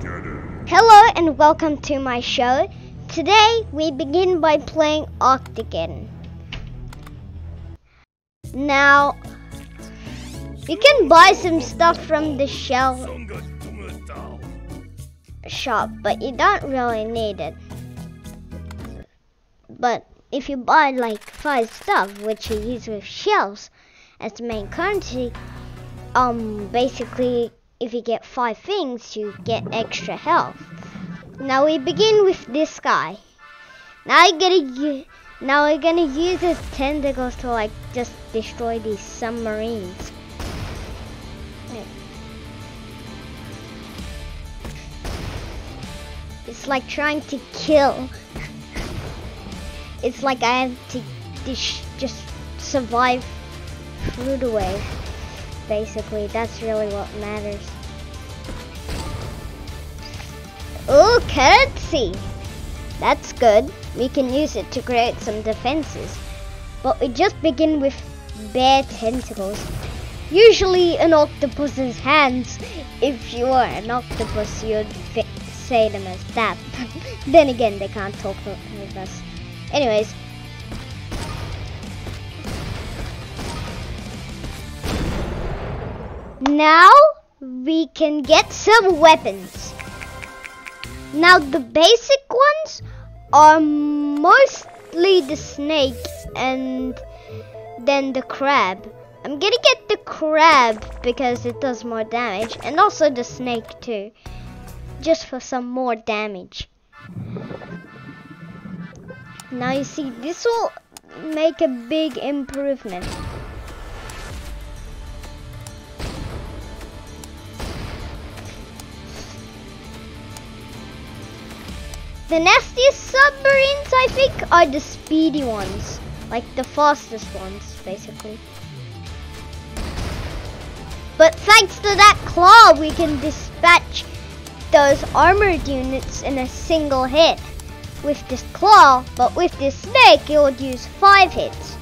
Hello and welcome to my show. Today we begin by playing Octogeddon. Now, you can buy some stuff from the shell shop, but you don't really need it. But if you buy like five stuff, which you use with shells as the main currency, um, basically if you get five things, you get extra health. Now we begin with this guy. Now I gotta now we're gonna use his tentacles to like just destroy these submarines. It's like trying to kill. It's like I have to just survive through the wave. Basically, that's really what matters. Oh, currency! That's good. We can use it to create some defenses. But we just begin with bare tentacles. Usually an octopus's hands. If you are an octopus, you'd say them as that. then again, they can't talk with us. Anyways. Now we can get some weapons. Now the basic ones are mostly the snake and then the crab. I'm gonna get the crab because it does more damage and also the snake too. Just for some more damage. Now you see this will make a big improvement. The nastiest submarines, I think, are the speedy ones. Like the fastest ones, basically. But thanks to that claw, we can dispatch those armored units in a single hit. With this claw, but with this snake, it would use five hits.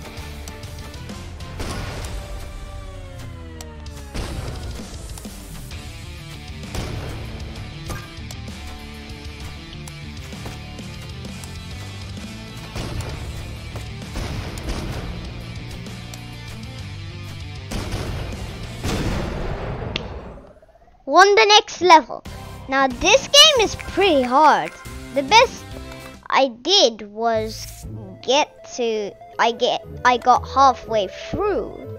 On the next level. Now this game is pretty hard. The best I did was get to I get I got halfway through.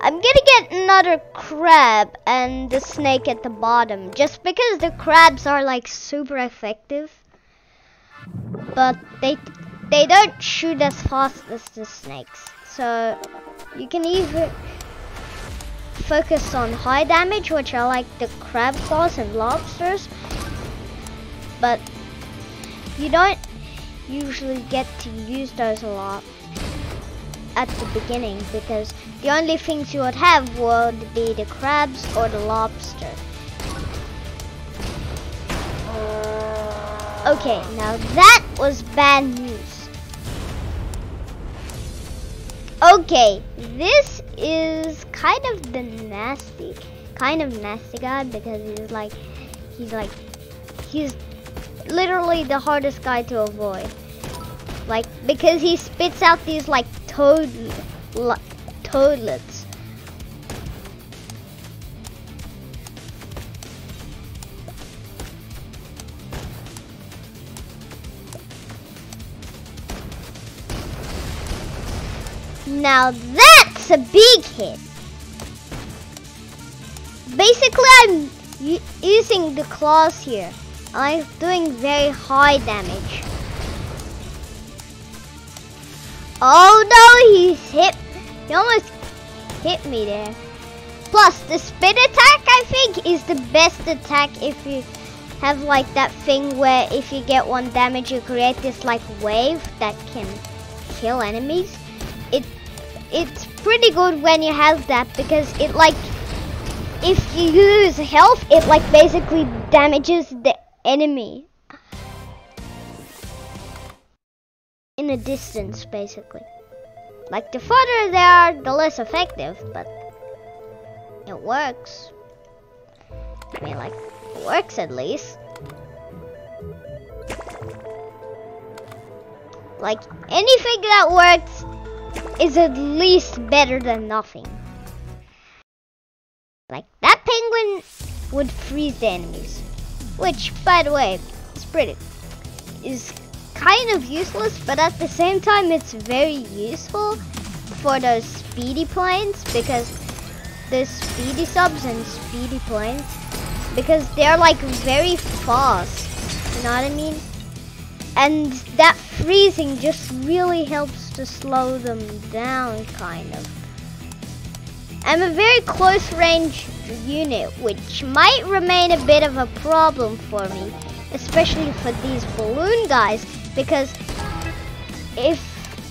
I'm gonna get another crab and the snake at the bottom just because the crabs are like super effective. But they they don't shoot as fast as the snakes. So you can either focus on high damage, which are like the crab claws and lobsters. But you don't usually get to use those a lot at the beginning because the only things you would have would be the crabs or the lobster. Okay, now that was bad news. Okay, this is kind of the nasty, kind of nasty guy because he's like, he's like, he's literally the hardest guy to avoid. Like, because he spits out these like toad, toadlets. Now that's a big hit. Basically, I'm using the claws here. I'm doing very high damage. Oh no, he's hit. He almost hit me there. Plus, the spin attack, I think, is the best attack if you have like that thing where if you get one damage, you create this like wave that can kill enemies it's pretty good when you have that because it like if you use health it like basically damages the enemy. In a distance basically. Like the further they are the less effective but it works. I mean like works at least. Like anything that works is at least better than nothing. Like that penguin would freeze the enemies. Which, by the way, is pretty is kind of useless, but at the same time it's very useful for those speedy planes because the speedy subs and speedy planes because they're like very fast. You know what I mean? And that freezing just really helps to slow them down, kind of. I'm a very close range unit, which might remain a bit of a problem for me, especially for these balloon guys, because if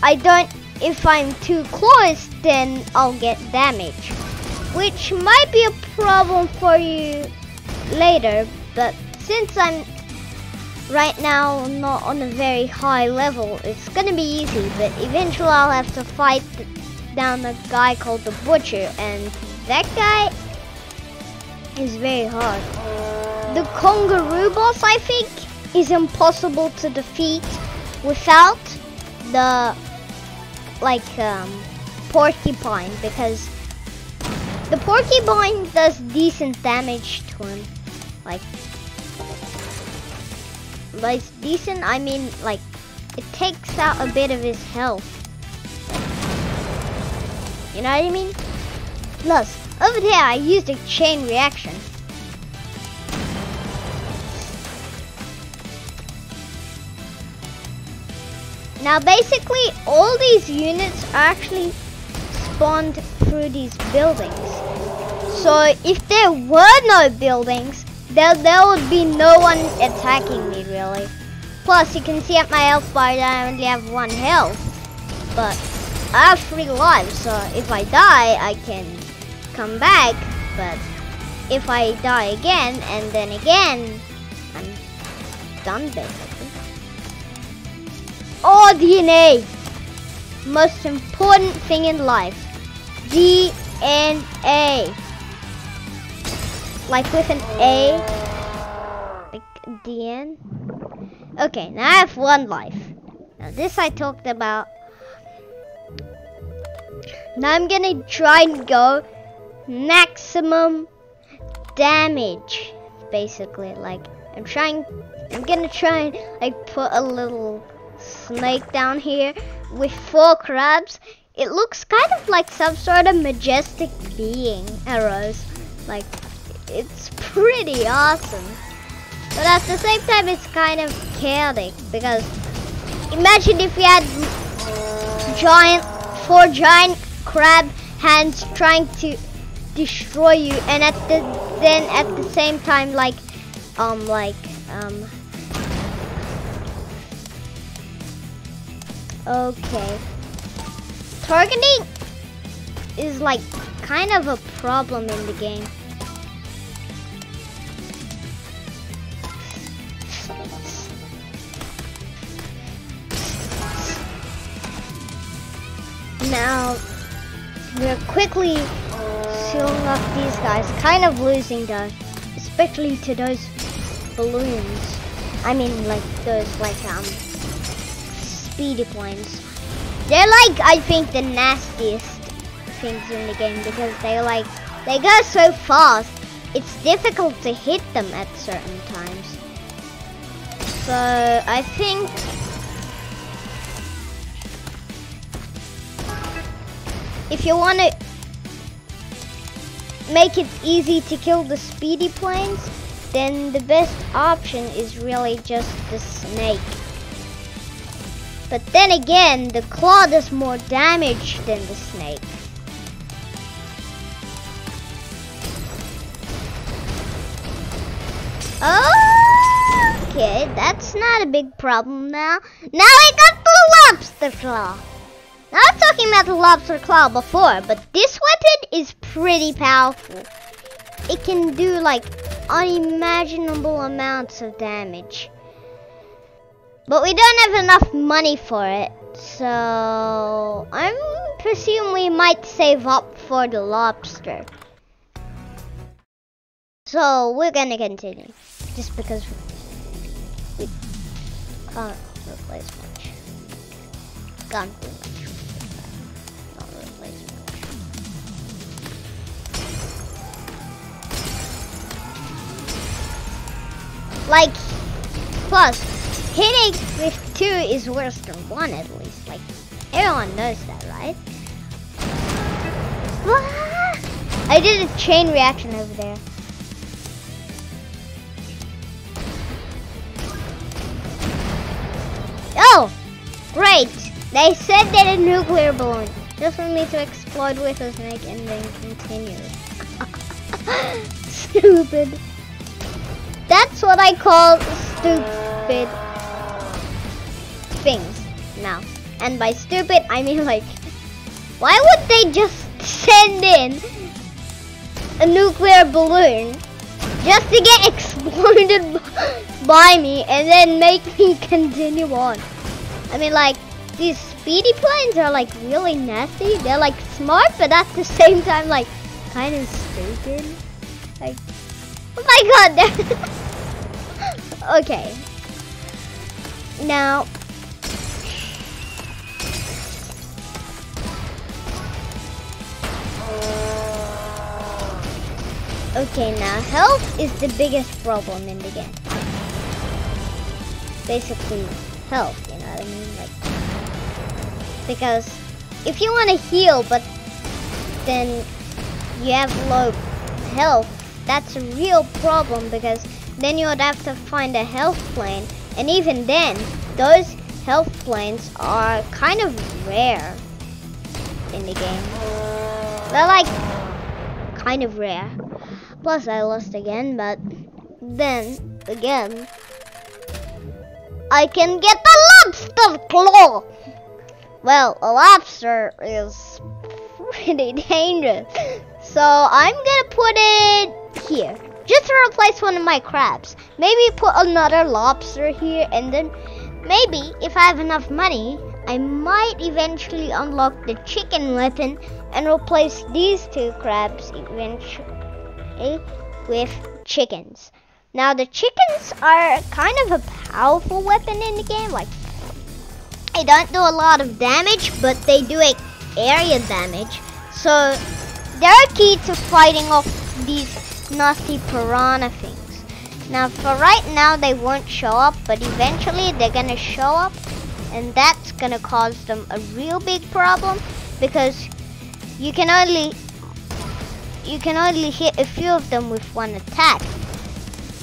I don't, if I'm too close, then I'll get damage, which might be a problem for you later, but since I'm right now not on a very high level, it's gonna be easy, but eventually I'll have to fight down a guy called the Butcher, and that guy is very hard. The Kangaroo boss, I think, is impossible to defeat without the, like, um, Porcupine, because the Porcupine does decent damage to him. Like, by decent, I mean, like, it takes out a bit of his health. You know what I mean? Plus, over there I used a chain reaction. Now basically all these units are actually spawned through these buildings. So if there were no buildings, there, there would be no one attacking me really. Plus you can see at my health bar that I only have one health. But I have three lives, so if I die, I can come back. But if I die again and then again, I'm done basically. Oh, DNA! Most important thing in life. DNA. Like with an A. Like DN. Okay, now I have one life. Now this I talked about now I'm gonna try and go maximum damage, basically. Like, I'm trying, I'm gonna try and like put a little snake down here with four crabs. It looks kind of like some sort of majestic being, arrows. Like, it's pretty awesome. But at the same time, it's kind of chaotic because imagine if we had giant, four giant crab hands trying to destroy you and at the then at the same time like um like um okay targeting is like kind of a problem in the game now we're quickly sealing up these guys, kind of losing though, especially to those balloons. I mean, like those like um speedy planes. They're like I think the nastiest things in the game because they like they go so fast. It's difficult to hit them at certain times. So I think if you want to make it easy to kill the speedy planes, then the best option is really just the snake. But then again, the claw does more damage than the snake. Okay, that's not a big problem now. Now I got the lobster claw. I'm talking about the lobster claw before, but this weapon is pretty powerful. It can do like unimaginable amounts of damage. But we don't have enough money for it, so I'm presume we might save up for the lobster. So we're gonna continue. Just because we can't replace much. Like, plus, hitting with two is worse than one at least. Like, everyone knows that, right? I did a chain reaction over there. Oh, great. They said that a nuclear balloon. Just for me to explode with a snake and then continue. stupid. That's what I call stupid things now. And by stupid, I mean like, why would they just send in a nuclear balloon just to get exploded by me and then make me continue on. I mean like these speedy planes are like really nasty. They're like smart but at the same time like kind of stupid. Like oh my god. okay. Now Okay, now health is the biggest problem in the game. Basically, health, you know what I mean? Like, because if you want to heal, but then you have low health, that's a real problem because then you would have to find a health plane, and even then, those health planes are kind of rare in the game. They're like kind of rare. Plus I lost again, but then again, I can get the lobster claw. Well, a lobster is pretty dangerous. So I'm gonna put it here. Just to replace one of my crabs. Maybe put another lobster here and then maybe if I have enough money, I might eventually unlock the chicken weapon and replace these two crabs eventually with chickens. Now the chickens are kind of a powerful weapon in the game. Like they don't do a lot of damage, but they do a area damage. So they're key to fighting off these nasty piranha things. Now for right now they won't show up, but eventually they're gonna show up and that's gonna cause them a real big problem because you can only you can only hit a few of them with one attack.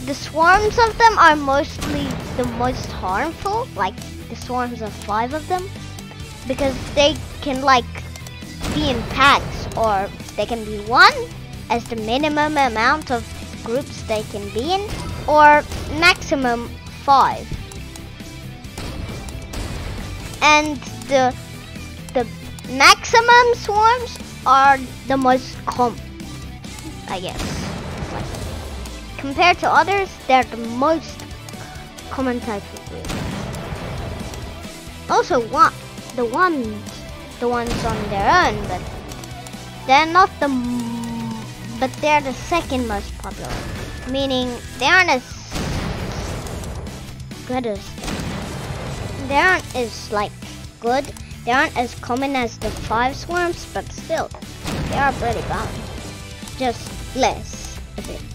The swarms of them are mostly the most harmful, like the swarms of five of them, because they can like be in packs or they can be one as the minimum amount of groups they can be in or maximum five. And the the maximum swarms are the most common I guess. Like, compared to others, they're the most common type of group. Also, one, the ones, the ones on their own, but they're not the, but they're the second most popular. Meaning they aren't as good as, they aren't as like good. They aren't as common as the five swarms, but still, they are pretty balanced. Just less a bit.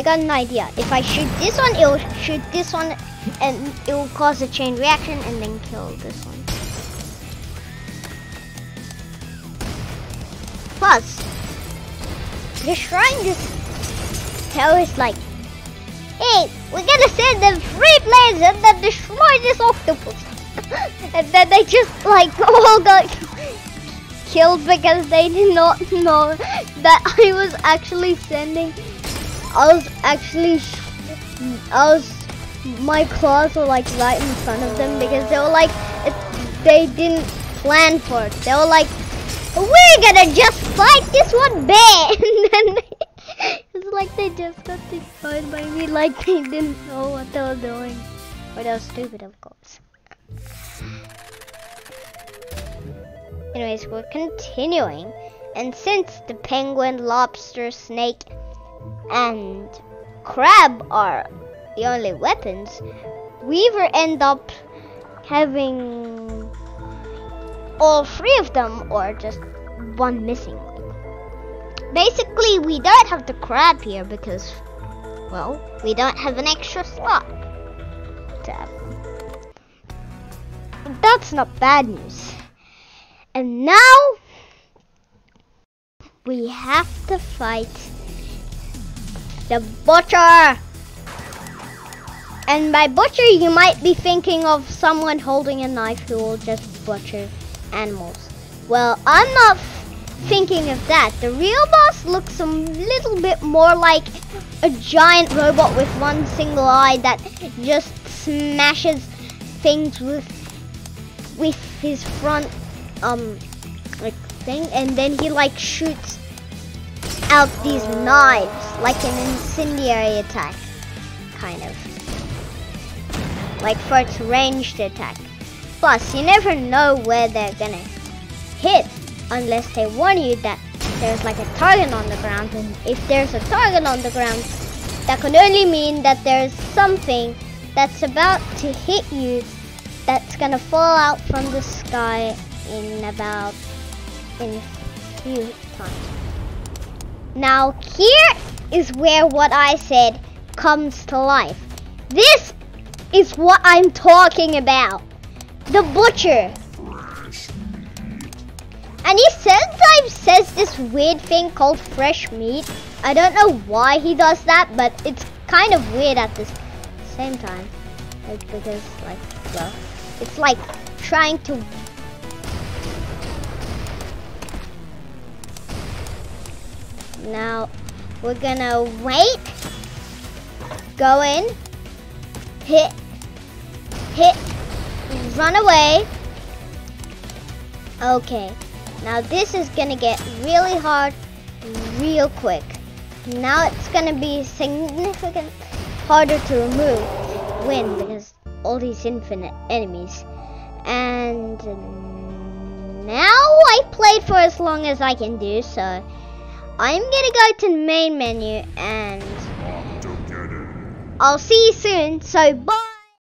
I got an idea. If I shoot this one, it will shoot this one and it will cause a chain reaction and then kill this one. Plus, destroying this terrorist like, hey, we're gonna send them three planes and then destroy this octopus. and then they just like all got killed because they did not know that I was actually sending, I was actually, I was, my claws were like right in front of them because they were like, it, they didn't plan for it. They were like, we're gonna just fight this one bear. and then it's like they just got destroyed by me like they didn't know what they were doing. Or they were stupid, of course. Anyways, we're continuing. And since the penguin, lobster, snake, and crab are the only weapons, we either end up having all three of them or just one missing. Basically, we don't have the crab here because, well, we don't have an extra slot to have. That's not bad news. And now we have to fight the butcher. And by butcher, you might be thinking of someone holding a knife who will just butcher animals. Well, I'm not thinking of that. The real boss looks a little bit more like a giant robot with one single eye that just smashes things with with his front um like thing and then he like shoots out these knives like an incendiary attack kind of like for its ranged attack plus you never know where they're gonna hit unless they warn you that there's like a target on the ground and if there's a target on the ground that could only mean that there's something that's about to hit you that's gonna fall out from the sky in about in few times. Now here is where what I said comes to life. This is what I'm talking about. The butcher. And he sometimes says this weird thing called fresh meat. I don't know why he does that, but it's kind of weird at the same time. Like, because, like, well, it's like trying to Now we're gonna wait, go in, hit, hit, run away. Okay, now this is gonna get really hard real quick. Now it's gonna be significant harder to remove win because all these infinite enemies. And now I played for as long as I can do, so I'm gonna go to the main menu and I'll see you soon. So bye.